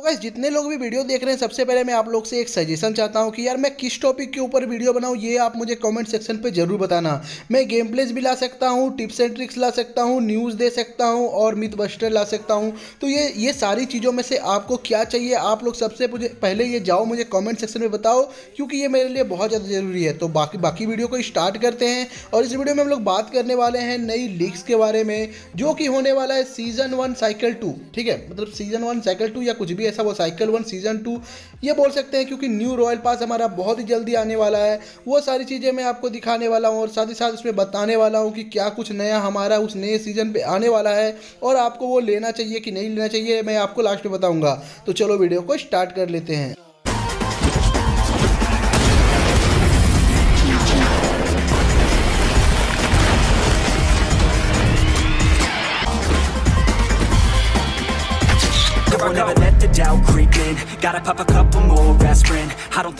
तो गाइस जितने लोग भी वीडियो देख रहे हैं, सबसे पहले मैं आप लोग से एक सजेशन चाहता हूँ कि यार, मैं किस टॉपिक के ऊपर वीडियो बनाऊँ, ये आप मुझे कमेंट सेक्शन पे ज़रूर बताना। मैं गेम प्लेस भी ला सकता हूँ टिप्स एंड ट्रिक्स ला सकता हूँ न्यूज़ दे सकता हूँ और मिथ बस्टर ला सकता हूँ। तो ये ये सारी चीज़ों में से आपको क्या चाहिए, आप लोग सबसे पहले ये जाओ मुझे कॉमेंट सेक्शन में बताओ, क्योंकि ये मेरे लिए बहुत ज़्यादा ज़रूरी है। तो बाकी बाकी वीडियो को स्टार्ट करते हैं और इस वीडियो में हम लोग बात करने वाले हैं नई लीग्स के बारे में, जो कि होने वाला है सीज़न वन साइकिल टू ठीक है? मतलब सीज़न वन साइकिल टू या कुछ भी ऐसा वो साइकिल वन सीज़न टू ये बोल सकते हैं क्योंकि न्यू रॉयल पास हमारा बहुत ही जल्दी आने वाला है। वो सारी चीज़ें मैं आपको दिखाने वाला हूँ और साथ ही साथ उसमें बताने वाला हूँ कि क्या कुछ नया हमारा उस नए सीज़न पर आने वाला है और आपको वो लेना चाहिए कि नहीं लेना चाहिए, मैं आपको लास्ट में बताऊँगा। तो चलो वीडियो को स्टार्ट कर लेते हैं।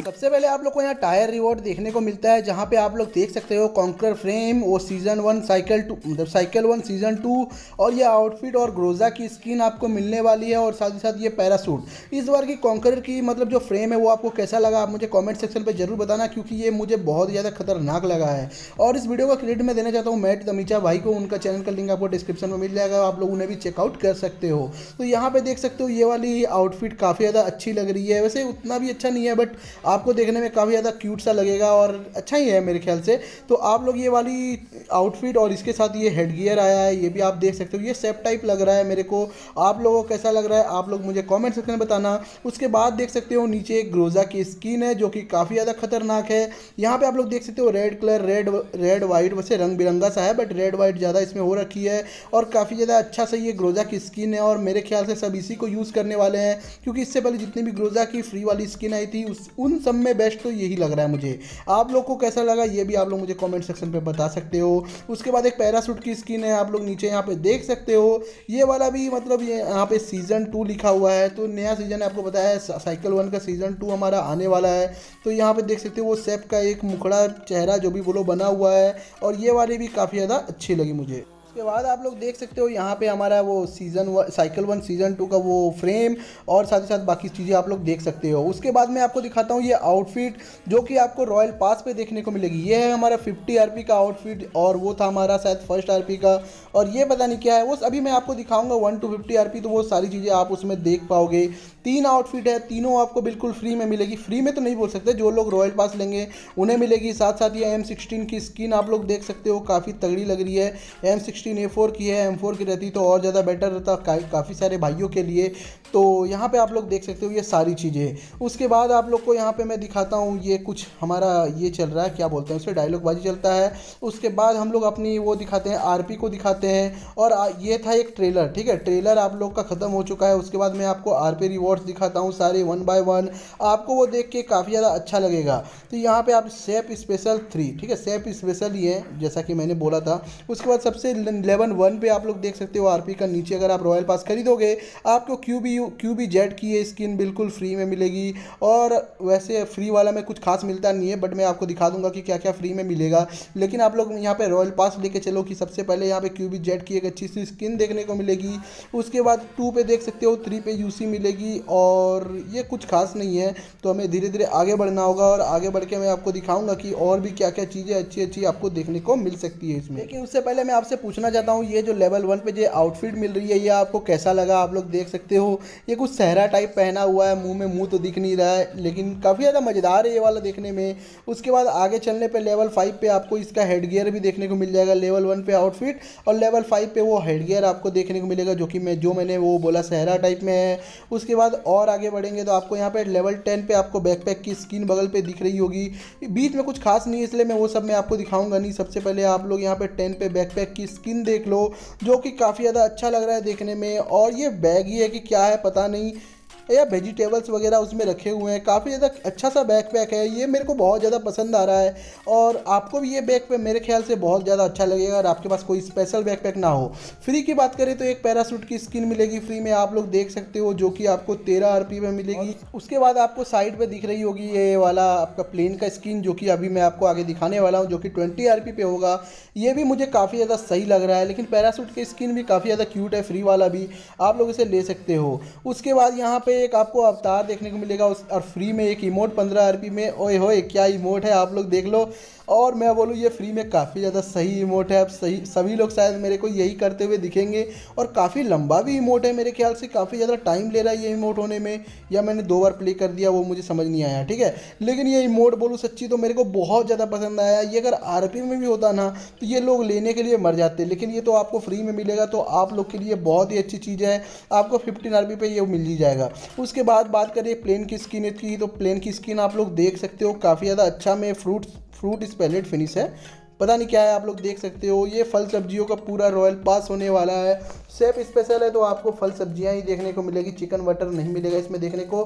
सबसे पहले आप लोग को यहाँ टायर रिवॉर्ड देखने को मिलता है, जहाँ पे आप लोग देख सकते हो कॉन्कर फ्रेम वो सीज़न वन साइकिल टू मतलब साइकिल वन सीज़न टू और ये आउटफिट और ग्रोजा की स्किन आपको मिलने वाली है और साथ ही साथ ये पैरासूट इस बार की कॉन्कर की मतलब जो फ्रेम है, वो आपको कैसा लगा? आप मुझे कॉमेंट सेक्शन पर ज़रूर बताना, क्योंकि ये मुझे बहुत ज़्यादा खतरनाक लगा है। और इस वीडियो का क्रेडिट मैं देना चाहता हूँ मैट तमीचा भाई को, उनका चैनल का लिंक आपको डिस्क्रिप्शन में मिल जाएगा, आप लोग उन्हें भी चेकआउट कर सकते हो। तो यहाँ पे देख सकते हो ये वाली आउटफिट काफ़ी ज़्यादा अच्छी लग रही है। वैसे उतना भी अच्छा नहीं है बट आपको देखने में काफ़ी ज़्यादा क्यूट सा लगेगा और अच्छा ही है मेरे ख्याल से। तो आप लोग ये वाली आउटफिट और इसके साथ ये हेड गियर आया है, ये भी आप देख सकते हो। ये सेप टाइप लग रहा है मेरे को। आप लोगों को कैसा लग रहा है, आप लोग मुझे कॉमेंट सेक्शन में बताना। उसके बाद देख सकते हो नीचे एक ग्रोजा की स्किन है, जो कि काफ़ी ज़्यादा खतरनाक है। यहाँ पे आप लोग देख सकते हो red colour red red white वैसे रंग बिरंगा सा है बट रेड वाइट ज़्यादा इसमें हो रखी है। और काफ़ी ज़्यादा अच्छा सा ये ग्रोजा की स्किन है और मेरे ख्याल से सब इसी को करने वाले हैं, क्योंकि इससे पहले जितनी भी ग्रोजा की फ्री वाली स्किन आई थी, उस, उन सब में बेस्ट तो यही लग रहा है मुझे। आप लोग को कैसा लगा, ये भी आप लोग मुझे कॉमेंट सेक्शन पर बता सकते हो। उसके बाद एक पैरासूट की स्किन है, आप लोग नीचे यहाँ पर देख सकते हो। ये वाला भी मतलब ये यहाँ पे सीज़न टू लिखा हुआ है तो नया सीज़न आपको बताया है साइकिल वन का सीज़न टू हमारा आने वाला है। तो यहाँ पे देख सकते हो, वो सेप का एक मुखड़ा चेहरा जो भी बोलो बना हुआ है, और ये वाली भी काफ़ी ज़्यादा अच्छी लगी मुझे। उसके बाद आप लोग देख सकते हो यहाँ पे हमारा वो season cycle one season two का वो फ्रेम और साथ ही साथ बाकी चीज़ें आप लोग देख सकते हो। उसके बाद मैं आपको दिखाता हूँ ये आउटफिट जो कि आपको रॉयल पास पे देखने को मिलेगी। ये है हमारा फिफ्टी आर का आउटफिट और वो था हमारा शायद फ़र्स्ट आरपी का। और ये पता नहीं क्या है, वो अभी मैं आपको दिखाऊँगा वन टू फिफ्टी आर तो वो सारी चीज़ें आप उसमें देख पाओगे। तीन आउटफिट है तीनों आपको बिल्कुल फ्री में मिलेगी। फ्री में तो नहीं बोल सकते जो लोग रॉयल पास लेंगे उन्हें मिलेगी। साथ साथ ये एम सिक्सटीन की स्किन आप लोग देख सकते हो काफ़ी तगड़ी लग रही है। एम सिक्सटीन ए फोर की है एम फोर की रहती तो और ज़्यादा बेटर रहता का, काफ़ी सारे भाइयों के लिए। तो यहाँ पे आप लोग देख सकते हो ये सारी चीज़ें उसके बाद आप लोग को यहाँ पे मैं दिखाता हूँ ये कुछ हमारा ये चल रहा है क्या बोलते हैं उससे डायलॉग बाजी चलता है। उसके बाद हम लोग अपनी वो दिखाते हैं आरपी को दिखाते हैं। और ये था एक ट्रेलर ठीक है? ट्रेलर आप लोग का ख़त्म हो चुका है उसके बाद मैं आपको आर पी रिवॉर्ड्स दिखाता हूँ सारे वन बाय वन आपको वो देख के काफ़ी ज़्यादा अच्छा लगेगा। तो यहाँ पे आप सेप स्पेशल थ्री ठीक है? सेप स्पेशल ही है जैसा कि मैंने बोला था। उसके बाद सबसे लेवन वन पे आप लोग देख सकते हो आरपी का नीचे अगर आप रॉयल पास खरीदोगे, आपको Q B Q B Z की ये स्किन बिल्कुल फ्री में मिलेगी। और वैसे फ्री वाला में कुछ खास मिलता नहीं है बट मैं आपको दिखा दूँगा कि क्या क्या फ्री में मिलेगा। लेकिन आप लोग यहाँ पे रॉयल पास लेके चलो कि सबसे पहले यहाँ पे क्यू बी जेड की एक अच्छी सी स्किन देखने को मिलेगी। उसके बाद टू पे देख सकते हो थ्री पे यूसी मिलेगी। और ये कुछ खास नहीं है तो हमें धीरे धीरे आगे बढ़ना होगा और आगे बढ़ के मैं आपको दिखाऊँगा कि और भी क्या क्या चीज़ें अच्छी अच्छी आपको देखने को मिल सकती है इसमें। लेकिन उससे पहले मैं आपसे पूछना चाहता हूँ, ये जो लेवल वन पे जो आउटफिट मिल रही है, ये आपको कैसा लगा? आप लोग देख सकते हो, ये कुछ सहरा टाइप पहना हुआ है, मुँह में मुँह तो दिख नहीं रहा है, लेकिन काफ़ी ज़्यादा मज़ेदार है ये वाला देखने में। उसके बाद आगे चलने पर लेवल फाइव पे आपको इसका हेड भी देखने को मिल जाएगा लेवल वन पे आउटफिट और लेवल फाइव पे वो हेड आपको देखने को मिलेगा, जो कि मैं, जो मैंने वो बोला सहरा टाइप में है। उसके बाद और आगे बढ़ेंगे तो आपको यहाँ पे लेवल टेन पे आपको बैकपैक की स्किन बगल पे दिख रही होगी। बीच में कुछ खास नहीं है, इसलिए मैं वो सब मैं आपको दिखाऊँगा नहीं। सबसे पहले आप लोग यहाँ पे टेन पे बैकपैक की स्किन देख लो, जो कि काफ़ी ज़्यादा अच्छा लग रहा है देखने में। और ये बैग ही है कि क्या है, पता नहीं। या वेजिटेबल्स वगैरह उसमें रखे हुए हैं। काफ़ी ज़्यादा अच्छा सा बैक पैक है। ये मेरे को बहुत ज़्यादा पसंद आ रहा है और आपको भी ये बैक पैक मेरे ख्याल से बहुत ज़्यादा अच्छा लगेगा अगर आपके पास कोई स्पेशल बैक पैक ना हो। फ्री की बात करें तो एक पैरासूट की स्किन मिलेगी फ्री में। आप लोग देख सकते हो जो कि आपको तेरह आर में मिलेगी। उसके बाद आपको साइड पर दिख रही होगी ये वाला आपका प्लेन का स्किन जो कि अभी मैं आपको आगे दिखाने वाला हूँ, जो कि ट्वेंटी आर पे होगा। ये भी मुझे काफ़ी ज़्यादा सही लग रहा है, लेकिन पैरासूट की स्किन भी काफ़ी ज़्यादा क्यूट है फ्री वाला भी। आप लोग इसे ले सकते हो। उसके बाद यहाँ पे एक आपको अवतार देखने को मिलेगा उस, और फ्री में एक इमोट पंद्रह आरपी में, ओए होए, क्या इमोट है? आप लोग देख लो। और मैं बोलूँ, ये फ्री में काफ़ी ज़्यादा सही इमोट है। अब सही, सभी लोग शायद मेरे को यही करते हुए दिखेंगे और काफ़ी लंबा भी इमोट है मेरे ख्याल से। काफ़ी ज़्यादा टाइम ले रहा है ये इमोट होने में। या मैंने दो बार प्ले कर दिया, वो मुझे समझ नहीं आया, ठीक है? लेकिन ये इमोट बोलूँ सच्ची तो मेरे को बहुत ज़्यादा पसंद आया। ये अगर आरपी में भी होता ना तो ये लोग लेने के लिए मर जाते। लेकिन ये तो आपको फ्री में मिलेगा तो आप लोग के लिए बहुत ही अच्छी चीज़ है। आपको फिफ्टीन आर पे ये मिल ही जाएगा। उसके बाद बात करें प्लेन की स्किन की तो प्लेन की स्किन आप लोग देख सकते हो, काफ़ी ज़्यादा अच्छा में फ्रूट्स फ्रूट इस पैलेट फिनिश है। पता नहीं क्या है, आप लोग देख सकते हो, ये फल सब्जियों का पूरा रॉयल पास होने वाला है। सेफ़ स्पेशल है तो आपको फल सब्ज़ियाँ ही देखने को मिलेगी चिकन बटर नहीं मिलेगा इसमें देखने को,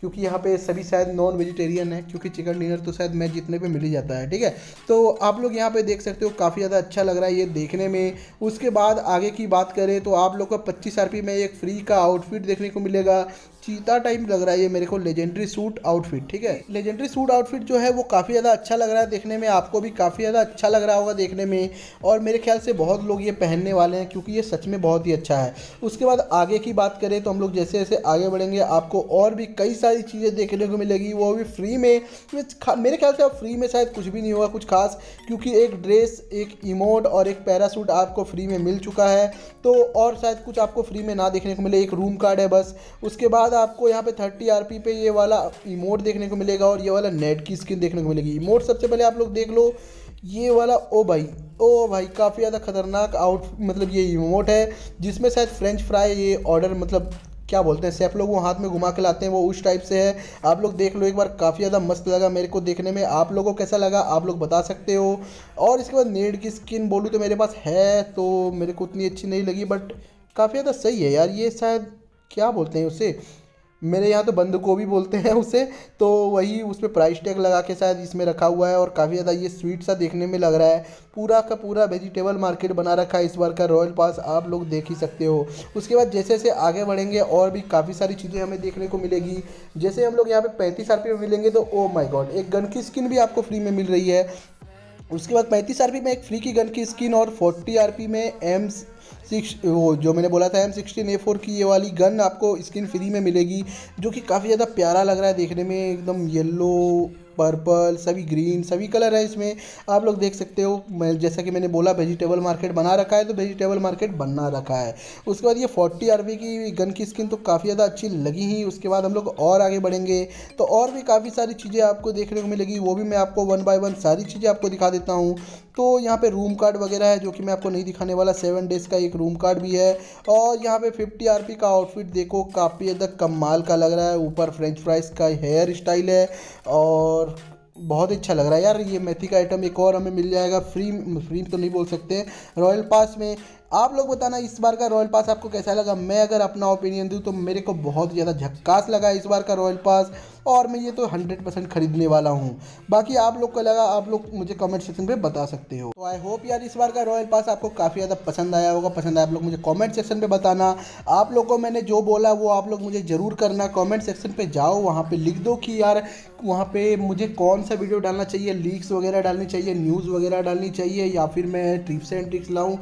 क्योंकि यहाँ पे सभी शायद नॉन वेजिटेरियन है, क्योंकि चिकन डिनर तो शायद मैं जितने पे मिल ही जाता है, ठीक है? तो आप लोग यहाँ पे देख सकते हो, काफ़ी ज़्यादा अच्छा लग रहा है ये देखने में। उसके बाद आगे की बात करें तो आप लोग का पच्चीस आर में एक फ्री का आउटफिट देखने को मिलेगा। चीता टाइप लग रहा है ये मेरे को लेजेंडरी सूट आउटफिट ठीक है? लेजेंडरी सूट आउटफिट जो है वो काफ़ी ज़्यादा अच्छा लग रहा है देखने में, आपको भी काफ़ी ज़्यादा अच्छा लग रहा होगा देखने में, और मेरे ख्याल से बहुत लोग ये पहनने वाले हैं क्योंकि ये सच में बहुत ही अच्छा है। उसके बाद आगे की बात करें तो हम लोग जैसे जैसे आगे बढ़ेंगे, आपको और भी कई सारी चीज़ें देखने को मिलेगी, वो भी फ्री में मेरे ख्याल से अब फ्री में शायद कुछ भी नहीं होगा, कुछ खास, क्योंकि एक ड्रेस एक इमोट और एक पैरासूट आपको फ्री में मिल चुका है तो और शायद कुछ आपको फ्री में ना देखने को मिले, एक रूम कार्ड है बस, उसके बाद आपको यहाँ पे थर्टी आर पे ये वाला इमोट देखने को मिलेगा और ये वाला नेट की स्किन देखने को मिलेगी। इमोट सबसे पहले आप लोग देख लो, ये वाला, ओ भाई ओ भाई, काफ़ी ज़्यादा खतरनाक आउट मतलब ये इमोट है, जिसमें शायद फ्रेंच फ्राई ये ऑर्डर मतलब क्या बोलते हैं सेफ़ लोग वो हाथ में घुमा के लाते हैं, वो उस टाइप से है। आप लोग देख लो एक बार, काफ़ी ज़्यादा मस्त लगा मेरे को देखने में। आप लोगों को कैसा लगा, आप लोग बता सकते हो। और इसके बाद नेड की स्किन बोलूँ तो मेरे पास है तो मेरे को उतनी अच्छी नहीं लगी बट काफ़ी ज़्यादा सही है यार, ये शायद, क्या बोलते हैं उसे मेरे यहाँ तो बंद गोभी बोलते हैं उसे तो वही उस पर प्राइस टैग लगा के शायद इसमें रखा हुआ है और काफ़ी ज़्यादा ये स्वीट सा देखने में लग रहा है। पूरा का पूरा वेजिटेबल मार्केट बना रखा है इस बार का रॉयल पास आप लोग देख ही सकते हो। उसके बाद जैसे जैसे आगे बढ़ेंगे और भी काफ़ी सारी चीज़ें हमें देखने को मिलेगी। जैसे हम लोग यहाँ पे पैंतीस आर में मिलेंगे तो ओ माई गॉड एक गन की स्किन भी आपको फ्री में मिल रही है। उसके बाद पैंतीस आर में एक फ्री की गन की स्किन और फोर्टी आर में एम्स सिक्स, वो जो मैंने बोला था एम सिक्सटीन ए फोर की ये वाली गन आपको स्किन फ्री में मिलेगी, जो कि काफ़ी ज़्यादा प्यारा लग रहा है देखने में, एकदम येलो पर्पल सभी ग्रीन सभी कलर है इसमें। आप लोग देख सकते हो, मैं जैसा कि मैंने बोला वेजिटेबल मार्केट बना रखा है तो वेजिटेबल मार्केट बना रखा है। उसके बाद ये फोर्टी आर की गन की स्किन तो काफ़ी ज़्यादा अच्छी लगी ही, उसके बाद हम लोग और आगे बढ़ेंगे। तो और भी काफ़ी सारी चीज़ें आपको देखने को मिलेगी, वो भी मैं आपको वन बाय वन सारी चीज़ें आपको दिखा देता हूँ। तो यहाँ पे रूम कार्ड वगैरह है, जो कि मैं आपको नहीं दिखाने वाला सेवन डेज़ का एक रूम कार्ड भी है। और यहाँ पे फिफ्टी आर का आउटफिट देखो, काफ़ी ज़्यादा कमाल का लग रहा है। ऊपर फ्रेंच फ्राइज का हेयर स्टाइल है और बहुत अच्छा लग रहा है। यार, ये मेथी का आइटम एक और हमें मिल जाएगा फ्री फ्री तो नहीं बोल सकते। रॉयल पास में आप लोग बताना इस बार का रॉयल पास आपको कैसा लगा? मैं अगर अपना ओपिनियन दूँ तो मेरे को बहुत ज़्यादा झक्कास लगा इस बार का रॉयल पास और मैं ये तो हंड्रेड परसेंट खरीदने वाला हूँ। बाकी आप लोग को लगा, आप लोग मुझे कमेंट सेक्शन पे बता सकते हो। तो आई होप यार इस बार का रॉयल पास आपको काफ़ी ज़्यादा पसंद आया होगा। पसंद आया आप लोग मुझे कमेंट सेक्शन पे बताना। आप लोग को मैंने जो बोला वो आप लोग मुझे ज़रूर करना। कमेंट सेक्शन पे जाओ, वहाँ पे लिख दो कि यार वहाँ पे मुझे कौन सा वीडियो डालना चाहिए? लीक्स वगैरह डालनी चाहिए? न्यूज़ वगैरह डालनी चाहिए? या फिर मैं ट्रिप्स एंड ट्रिक्स लाऊँ?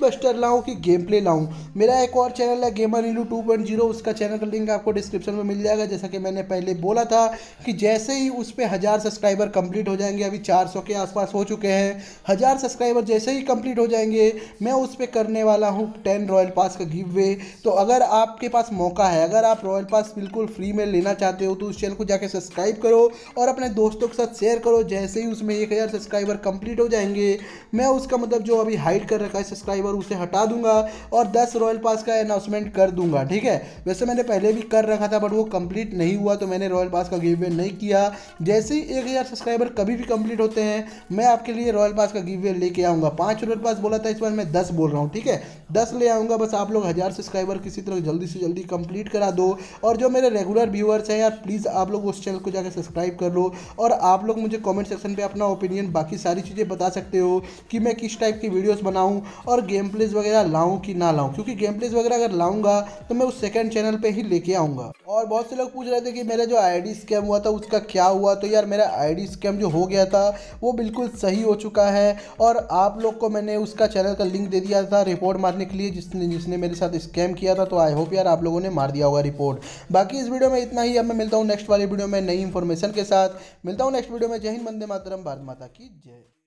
बस्टर लाऊँ कि गेम प्ले लाऊँ। मेरा एक और चैनल है gamer Indu two point zero उसका चैनल का लिंक आपको डिस्क्रिप्शन में मिल जाएगा। जैसा कि मैंने पहले बोला था कि जैसे ही उस पर हज़ार सब्सक्राइबर कंप्लीट हो जाएँगे, अभी 400 के आसपास हो चुके हैं। हज़ार सब्सक्राइबर जैसे ही कंप्लीट हो जाएँगे, मैं उस पर करने वाला हूँ टेन रॉयल पास का गिव वे तो अगर आपके पास मौका है, अगर आप रॉयल पास बिल्कुल फ्री में लेना चाहते हो तो उस चैनल को जाकर सब्सक्राइब करो और अपने दोस्तों के साथ शेयर करो। जैसे ही उसमें एक हज़ार सब्सक्राइबर कंप्लीट हो जाएँगे, मैं उसका मतलब जो अभी हाइड कर रखा है सब्सक्राइबर उसे हटा दूँगा और दस रॉयल पास का अनाउंसमेंट कर दूँगा, ठीक है? वैसे मैंने पहले भी कर रखा था बट वो कंप्लीट नहीं हुआ तो मैंने रॉयल पास का गिव वे नहीं किया। जैसे ही एक हज़ार सब्सक्राइबर कभी भी कंप्लीट होते हैं, मैं आपके लिए रॉयल पास का गिव वे लेके आऊँगा। पाँच रॉयल पास बोला था, इस बार मैं दस बोल रहा हूँ, ठीक है? दस ले आऊँगा, बस आप लोग हज़ार सब्सक्राइबर किसी तरह जल्दी से जल्दी कंप्लीट करा दो। और जो मेरे रेगुलर व्यूअर्स हैं यार प्लीज़ आप लोग उस चैनल को जाकर सब्सक्राइब कर लो और आप लोग मुझे कमेंट सेक्शन पे अपना ओपिनियन बाकी सारी चीज़ें बता सकते हो कि मैं किस टाइप की वीडियोस बनाऊँ और गेम प्लेज वगैरह लाऊं कि ना लाऊं? क्योंकि गेम प्लेज वगैरह अगर लाऊँगा तो मैं उस सेकंड चैनल पे ही लेके आऊँगा। और बहुत से लोग पूछ रहे थे कि मेरा जो आईडी स्कैम हुआ था, उसका क्या हुआ? तो यार, मेरा आईडी स्कैम जो हो गया था, वो बिल्कुल सही हो चुका है। और आप लोग को मैंने उसका चैनल का लिंक दे दिया था रिपोर्ट मारने के लिए, जिसने जिसने मेरे साथ स्कैम किया था। तो आई होप यार आप लोगों ने मार दिया होगा रिपोर्ट बाकी इस वीडियो में इतना ही। अब मैं मिलता हूँ नेक्स्ट वाली वीडियो में नई इन्फॉर्मेशन के साथ। मिलता हूँ नेक्स्ट वीडियो में। जय हिंद, वंदे मातरम। भारत माता की जय।